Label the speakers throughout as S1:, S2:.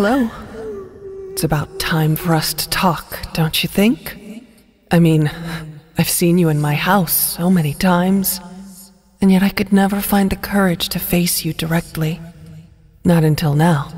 S1: Hello. It's about time for us to talk, don't you think? I mean, I've seen you in my house so many times, and yet I could never find the courage to face you directly. Not until now.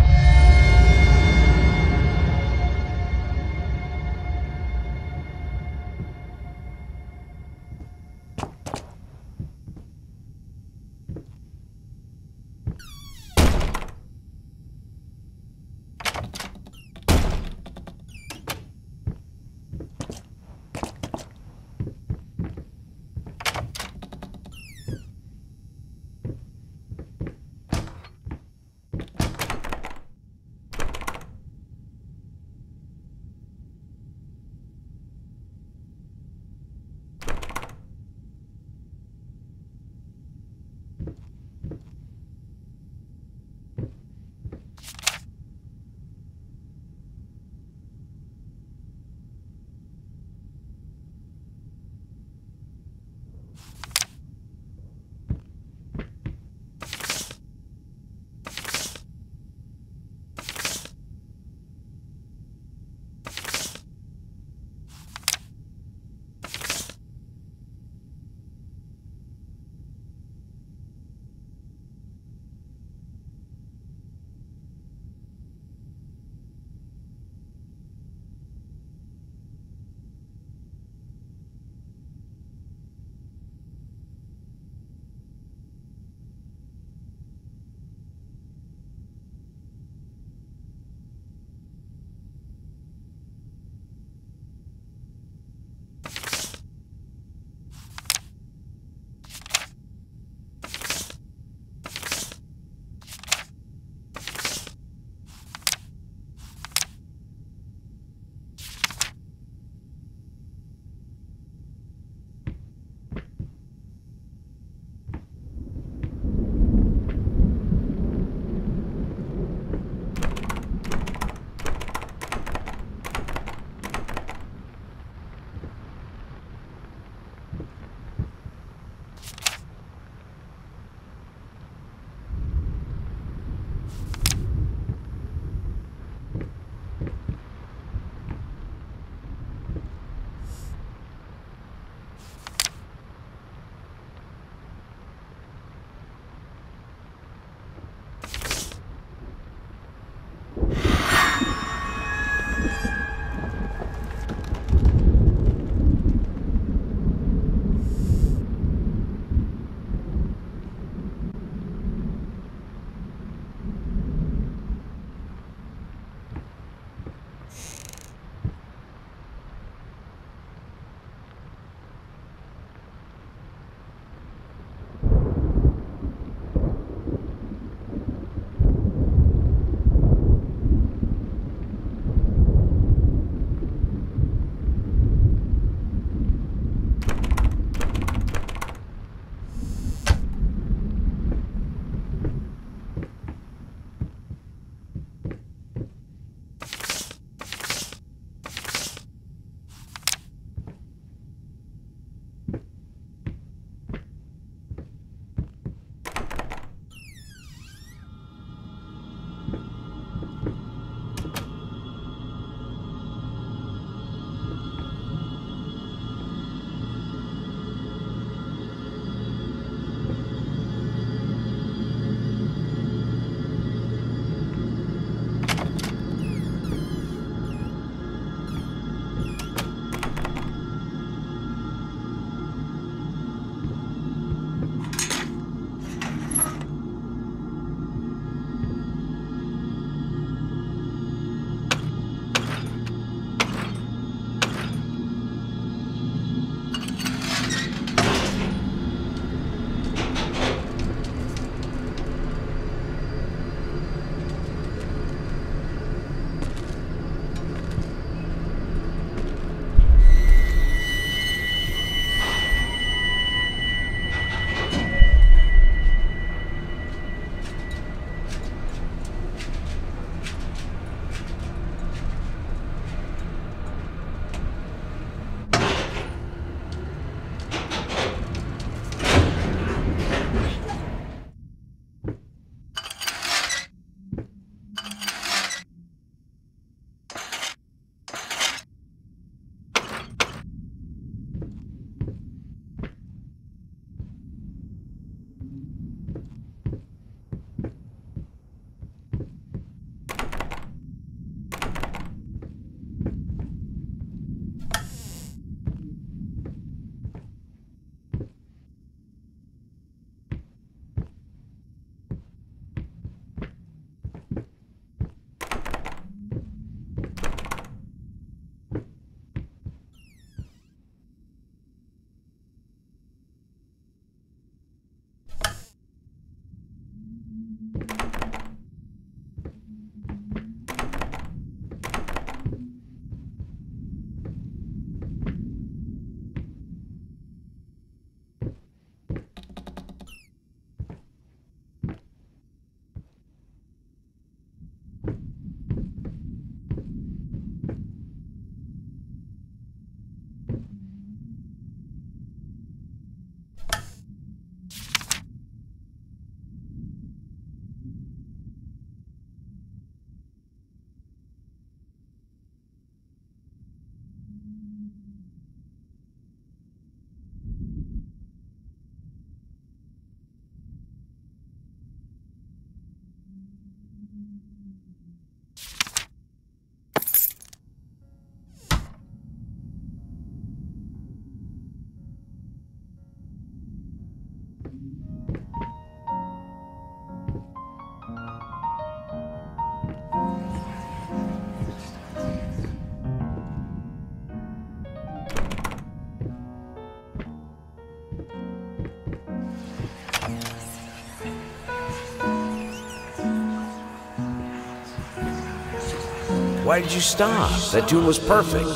S2: Why did you stop? That tune was perfect.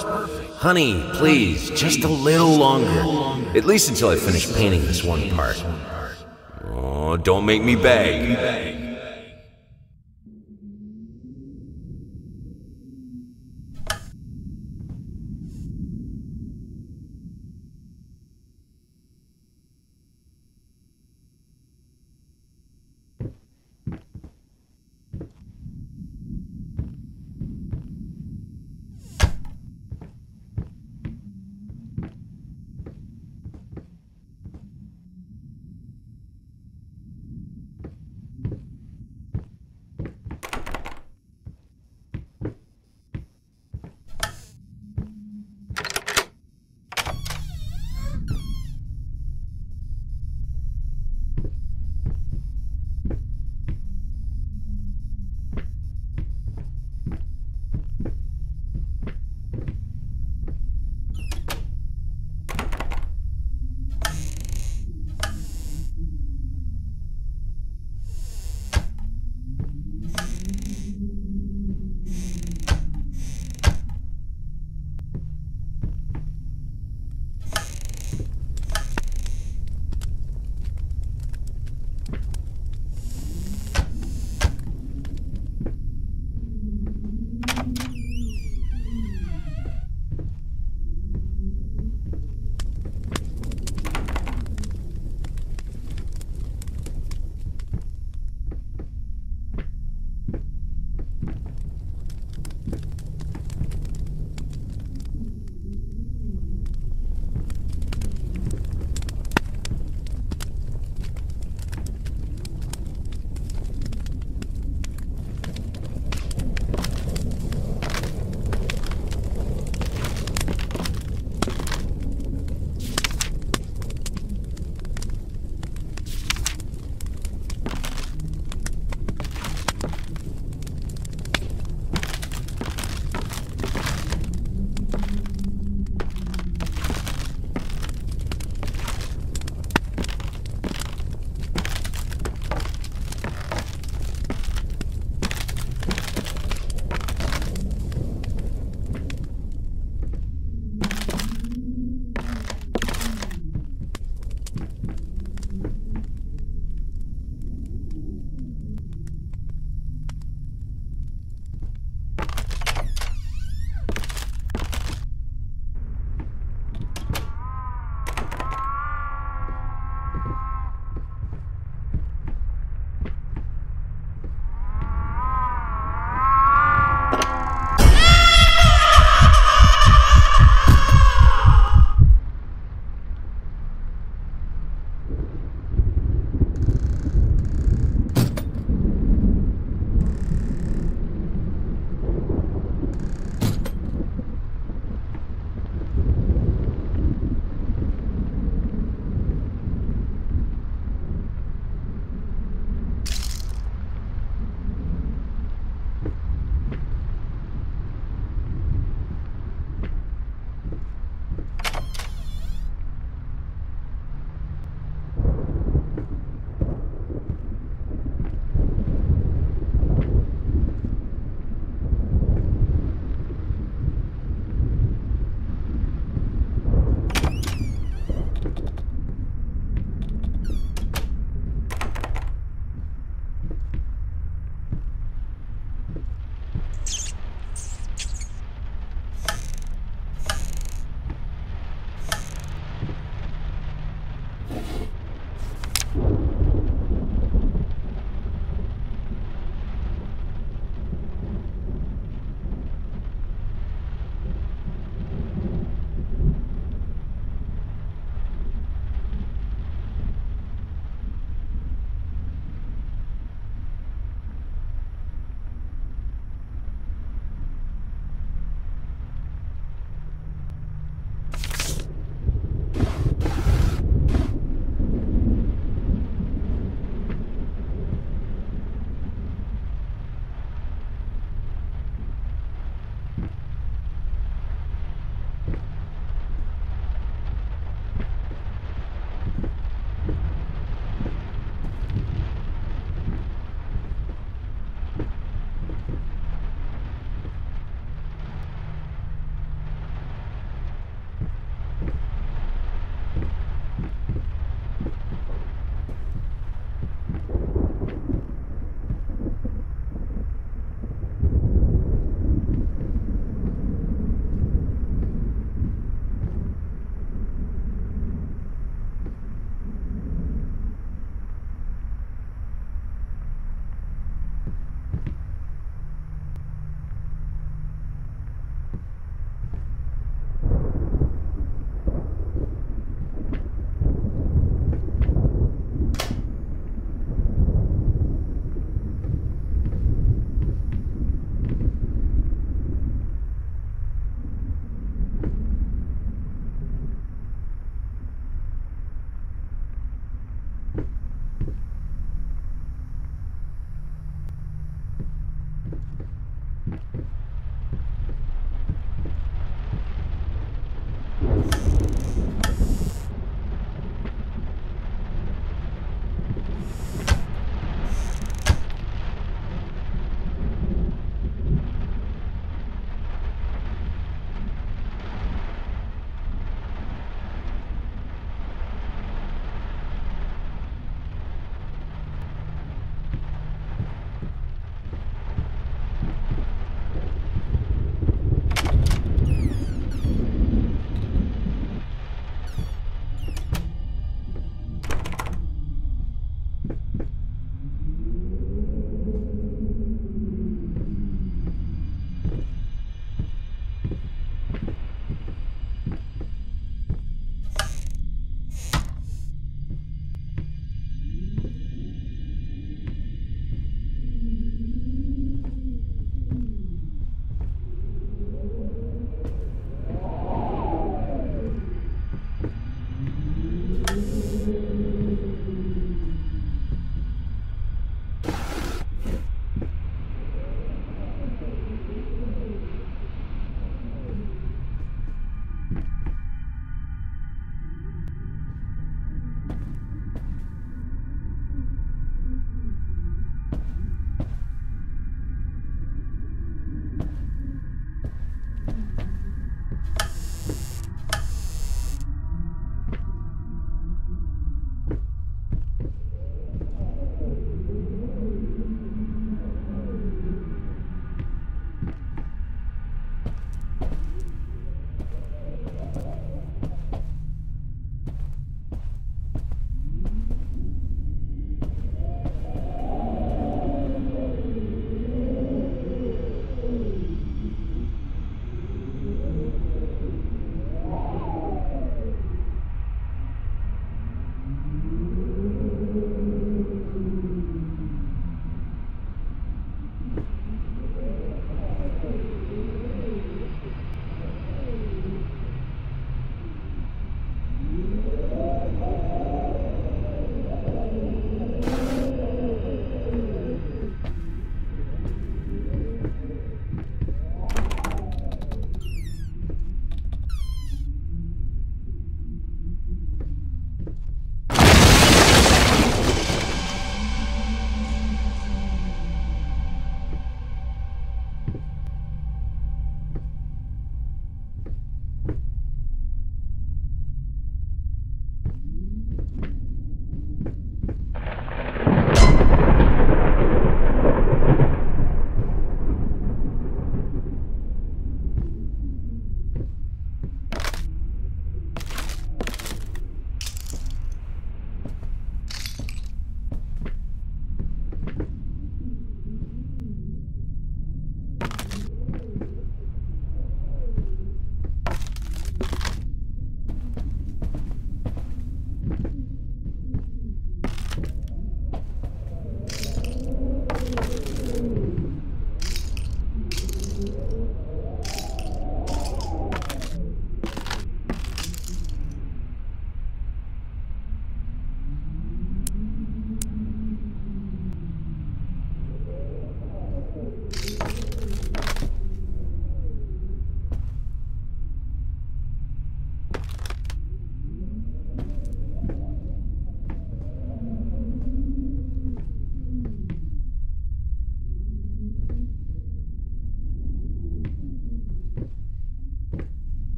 S2: Honey, please, just a little longer. At least until I finish painting this one part. Oh, don't make me beg.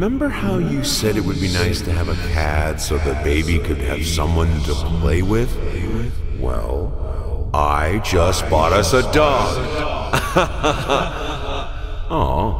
S2: Remember how you said it would be nice to have a cat so the baby could have someone to play with? Well, I just bought us a dog. Aw.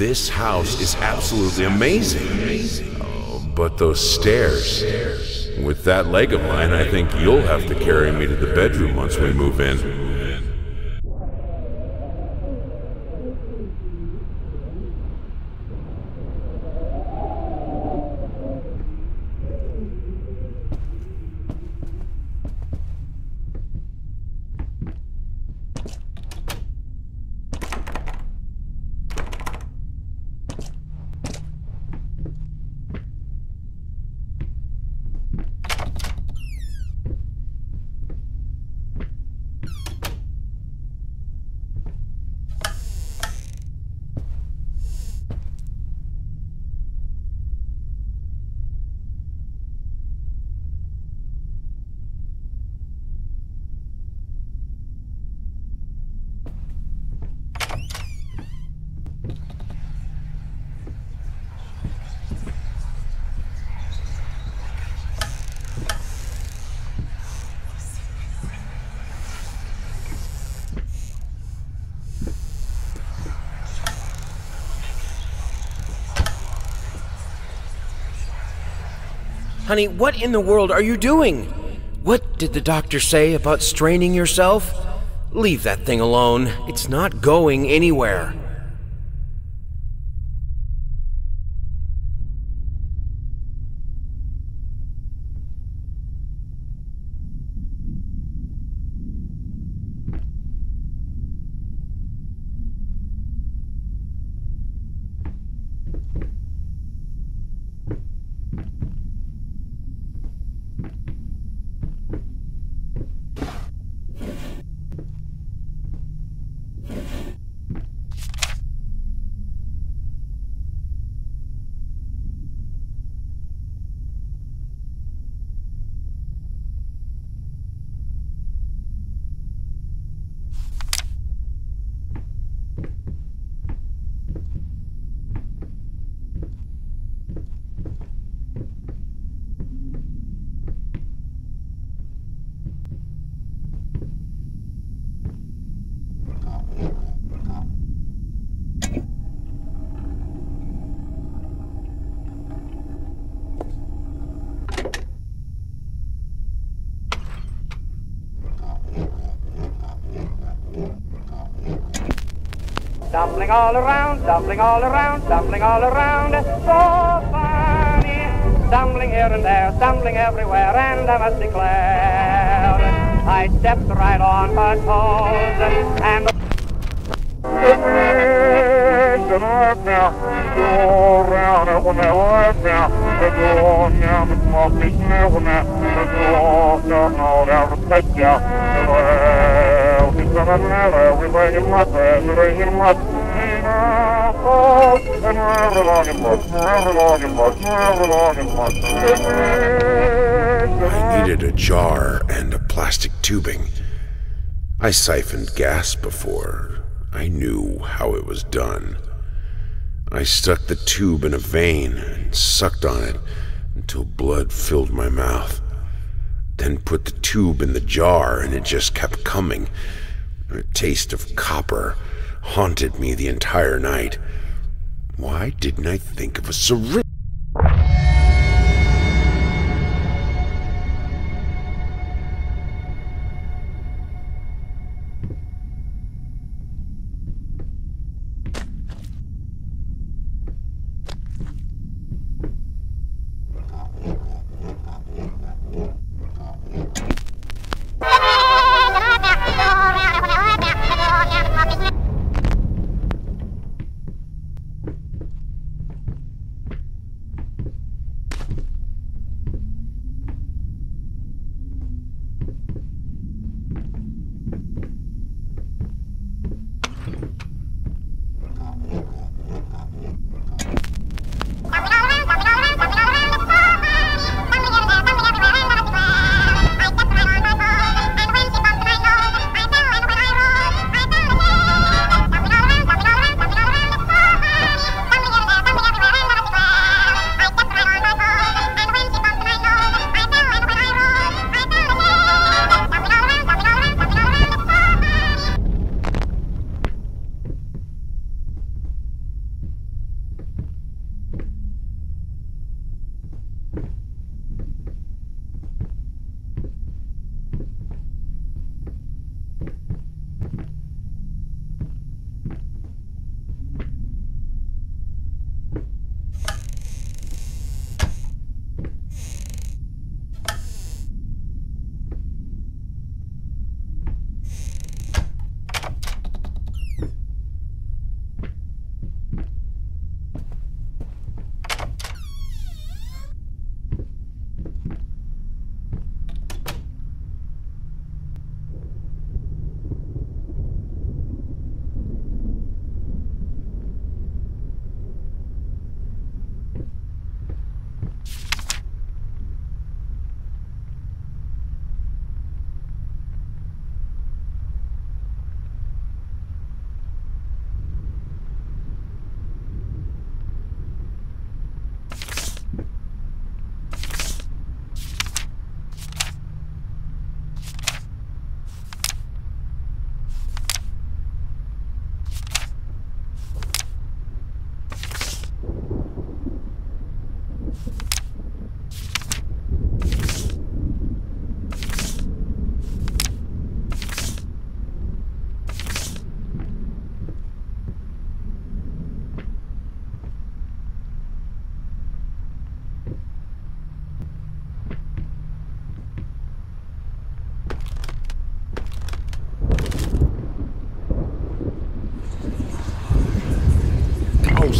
S2: This house is absolutely amazing. Oh, but those stairs. With that leg of mine, I think you'll have to carry me to the bedroom once we move in.
S3: Honey, what in the world are you doing? What did the doctor say about straining yourself? Leave that thing alone. It's not going anywhere.
S4: Stumbling all around, stumbling all around, stumbling all around. So funny. Stumbling here and there, stumbling everywhere, and I must declare, I stepped right on her toes, and
S2: I needed a jar and a plastic tubing. I siphoned gas before. I knew how it was done. I stuck the tube in a vein and sucked on it until blood filled my mouth. Then put the tube in the jar and it just kept coming. A taste of copper haunted me the entire night. Why didn't I think of a syringe?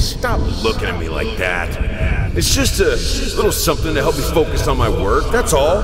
S2: Stop looking at me like that. It's just a little something to help me focus on my work, that's all.